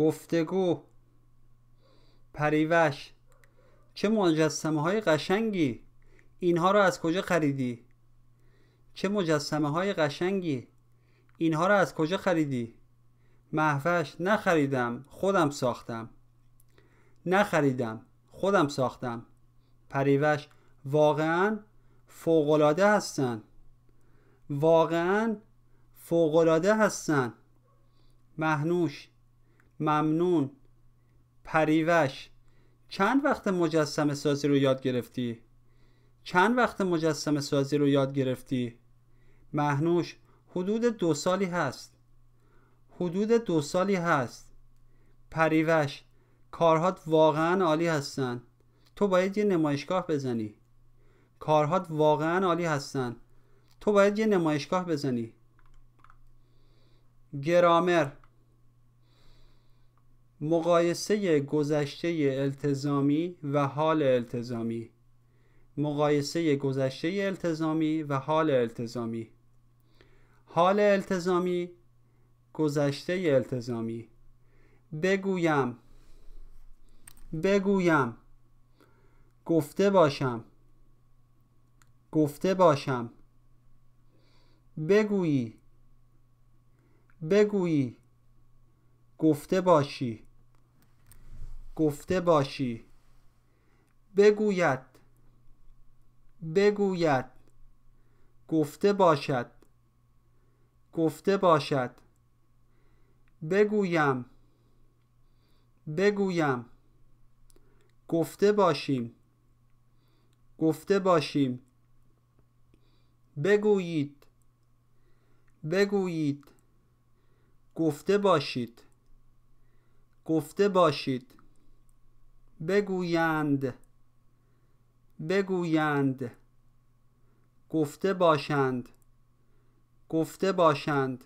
گفتگو. پریوش چه مجسمه های قشنگی. اینها را از کجا خریدی؟ چه مجسمه های قشنگی. اینها را از کجا خریدی؟ محوش نخریدم خودم ساختم. نخریدم خودم ساختم. پریوش واقعا فوقالعاده هستن. واقعا فوقالعاده هستن. مهنوش ممنون. پریوش چند وقت مجسم سازی رو یاد گرفتی؟ چند وقت مجسم سازی رو یاد گرفتی؟ مهنوش حدود دو سالی هست. حدود دو سالی هست. پریوش کارهات واقعا عالی هستن. تو باید یه نمایشگاه بزنی. کارهات واقعا عالی هستن. تو باید یه نمایشگاه بزنی. گرامر مقایسه گذشته التزامی و حال التزامی. مقایسه گذشته التزامی و حال التزامی. حال التزامی گذشته التزامی. بگویم. بگویم. گفته باشم. گفته باشم. بگویی. بگویی. گفته باشی. گفته باشی. بگوید. بگوید. گفته باشد. گفته باشد. بگویم. بگویم. گفته باشیم. گفته باشیم. بگویید. بگویید. گفته باشید. گفته باشید. بگویند بگویند. گفته باشند گفته باشند.